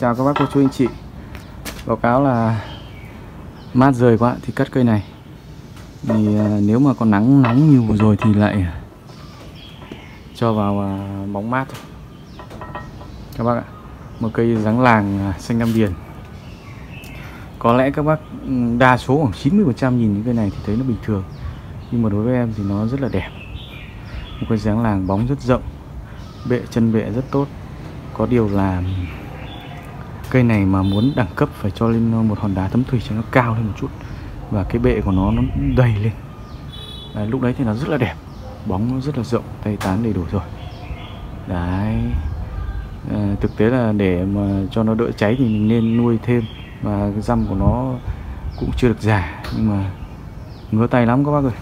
chào các bác cô chú anh chị. Báo cáo là mát rời quá thì cắt cây này. Thì à, nếu mà có nắng nóng như vừa rồi thì lại cho vào à, bóng mát thôi. Các bác ạ, một cây dáng làng à, xanh nam điền. Có lẽ các bác ừ, đa số khoảng 90% nhìn những cây này thì thấy nó bình thường. Nhưng mà đối với em thì nó rất là đẹp. Một cây dáng làng bóng rất rộng, bệ, chân bệ rất tốt. Có điều là cây này mà muốn đẳng cấp phải cho lên ờ, một hòn đá thấm thủy cho nó cao lên một chút. Và cái bệ của nó nó đầy lên. Đấy, lúc đấy thì nó rất là đẹp bóng nó rất là rộng tay tán đầy đủ rồi. Đấy à, thực tế là để mà cho nó đỡ cháy thì mình nên nuôi thêm. Và cái răm của nó cũng chưa được già nhưng mà ngứa tay lắm các bác ơi.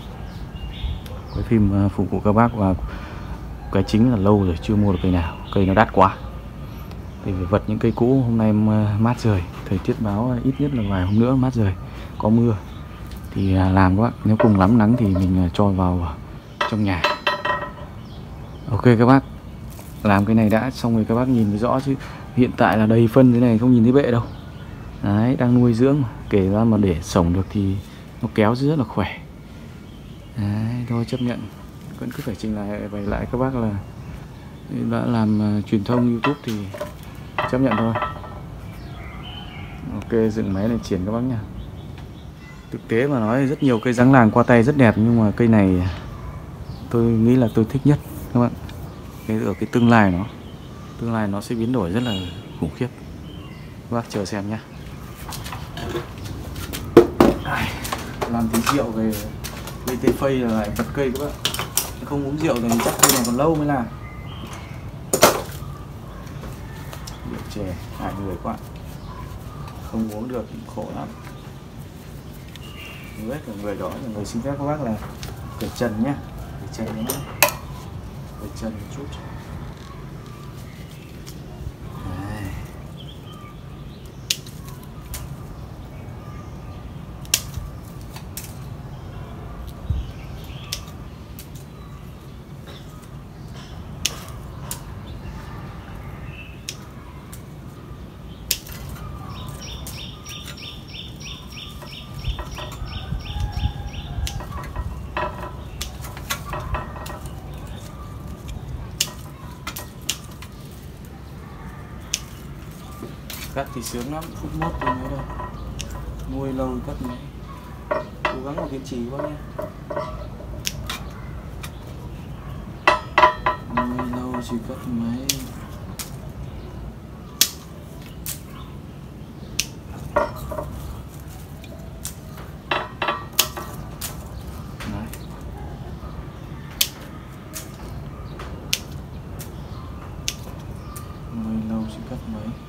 Cái phim ờ, phục vụ các bác và cái chính là lâu rồi chưa mua được cây nào. Cây nó đắt quá thì phải vật những cây cũ hôm nay mát rời. Thời tiết báo ít nhất là vài hôm nữa mát rời. Có mưa. Thì à, làm các bạn. Nếu cùng lắm nắng thì mình à, cho vào à, trong nhà. Ok các bác. Làm cái này đã xong rồi các bác nhìn rõ chứ. Hiện tại là đầy phân thế này không nhìn thấy bệ đâu. Đấy đang nuôi dưỡng kể ra mà để sống được thì nó kéo rất là khỏe. Đấy thôi chấp nhận. Vẫn cứ phải trình lại bày lại các bác là đã làm uh, truyền thông youtube thì chấp nhận thôi. Ok, dựng máy này triển các bác nha thực tế mà nói, rất nhiều cây dáng làng qua tay rất đẹp, nhưng mà cây này tôi nghĩ là tôi thích nhất, các bạn. Cái ở cái tương lai nó, tương lai nó sẽ biến đổi rất là khủng khiếp. Các bác chờ xem nhé làm tí rượu về VT phây là lại bật cây các bạn không uống rượu thì chắc cây này còn lâu mới làm rượu chè hại người quá. Không uống được khổ lắm. Biết là người đó là người. Xin phép các bác là cởi trần nhá. Cởi trần nhá, cởi trần một chút. Cắt thì sướng lắm phút mốt thì mới đâu. Nuôi lâu cắt mấy cố gắng mà kiên trì quá nha. Nuôi lâu chỉ cắt mấy nuôi lâu chỉ cắt mấy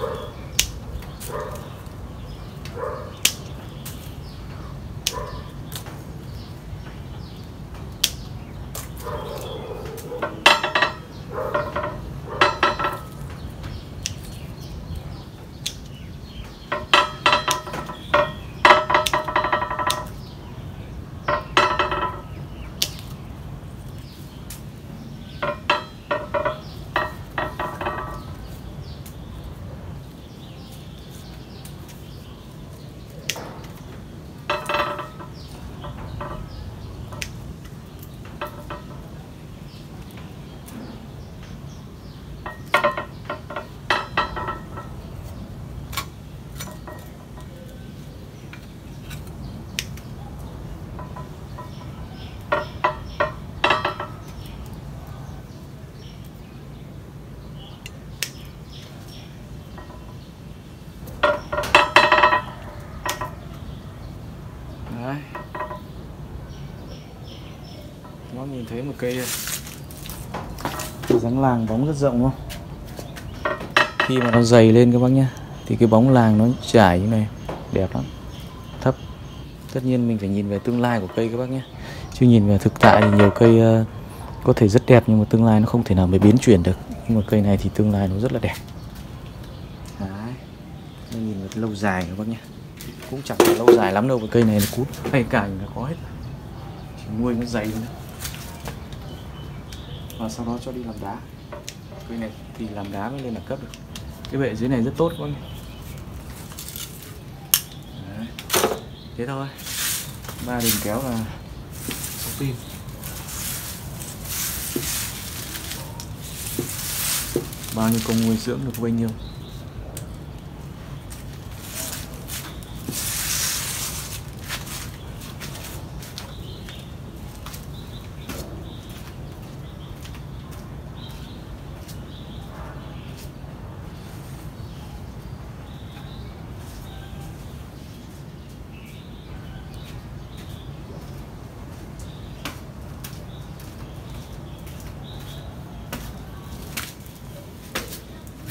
Right. Nhìn thấy một cây dáng làng bóng rất rộng không? Khi mà nó dày lên các bác nhá, Thì cái bóng làng nó trải như này, Đẹp lắm. Thấp. Tất nhiên mình phải nhìn về tương lai của cây các bác nhé Chứ nhìn về thực tại thì nhiều cây ờ, có thể rất đẹp nhưng mà tương lai nó không thể nào mới biến chuyển được. Nhưng mà cây này thì tương lai nó rất là đẹp. Đấy. Nhìn về lâu dài các bác nhé cũng chẳng lâu dài lắm đâu cái cây này nó cút hay cành nó có hết. Chỉ nuôi nó dày thôi và sau đó cho đi làm đá. Cây này thì làm đá mới lên là cấp được. Cái bệ dưới này rất tốt quá Đấy. thế thôi. Ba đường kéo là sáu pin bao nhiêu công nuôi dưỡng được bao nhiêu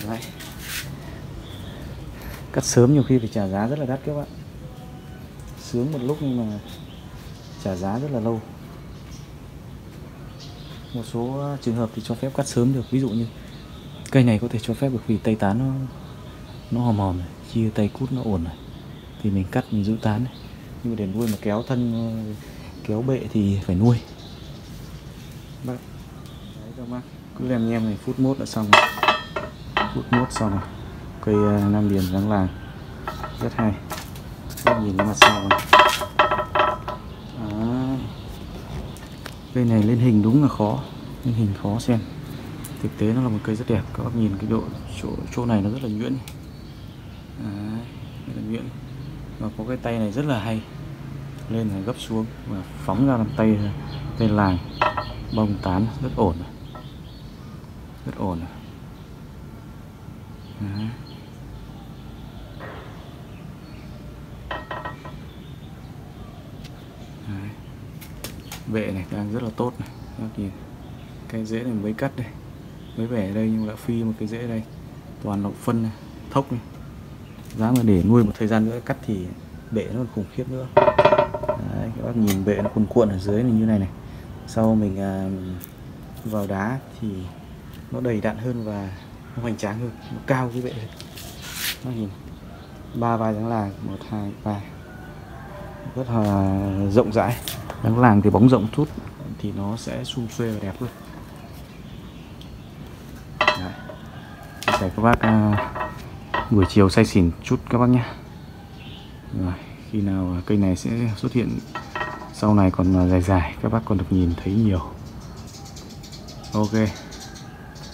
Đấy. Cắt sớm nhiều khi phải trả giá rất là đắt các bạn. Sướng một lúc nhưng mà trả giá rất là lâu. Một số trường hợp thì cho phép cắt sớm được, Ví dụ như cây này có thể cho phép được vì tay tán nó nó hòm hòm này. chia tay cút nó ổn này, thì mình cắt, mình giữ tán này. nhưng mà để nuôi mà kéo thân, kéo bệ thì phải nuôi. Bác, đấy các bác. Cứ làm nhem này, phút mốt đã xong. Phút mốt xong rồi cây ờ, nam điền dáng làng. Rất hay. Các nhìn cái mặt sau này Đấy. cây này lên hình đúng là khó. Lên hình khó xem. Thực tế nó là một cây rất đẹp. Các bác nhìn cái độ chỗ chỗ này nó rất là nhuyễn. Đấy, rất là nhuyễn. Và có cái tay này rất là hay. Lên là gấp xuống và phóng ra làm tay ờ, tay làng. Bông tán rất ổn à. rất ổn à. Đấy. Vệ này đang rất là tốt này. Các nhìn cái rễ này mới cắt đây. Mới vẻ đây nhưng mà đã phi một cái rễ đây. Toàn lọc phân này thốc này. Giá mà để nuôi một thời gian nữa cắt thì bệ nó còn khủng khiếp nữa. Đấy, các bác nhìn bệ nó cuồn cuộn ở dưới này như này này. Sau mình à, vào đá thì nó đầy đặn hơn và nó hoành tráng hơn. Nó cao cái bệ hơn các nhìn ba vai dáng là một hai ba. Rất là rộng rãi đáng làng thì bóng rộng chút thì nó sẽ xung xuê và đẹp hơn Đấy. để các bác à, buổi chiều say xỉn chút các bác nhé. Rồi khi nào cây này sẽ xuất hiện sau này còn dài dài các bác còn được nhìn thấy nhiều. Ok.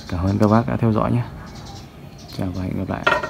Cảm ơn các bác đã theo dõi nhé. Chào và hẹn gặp lại.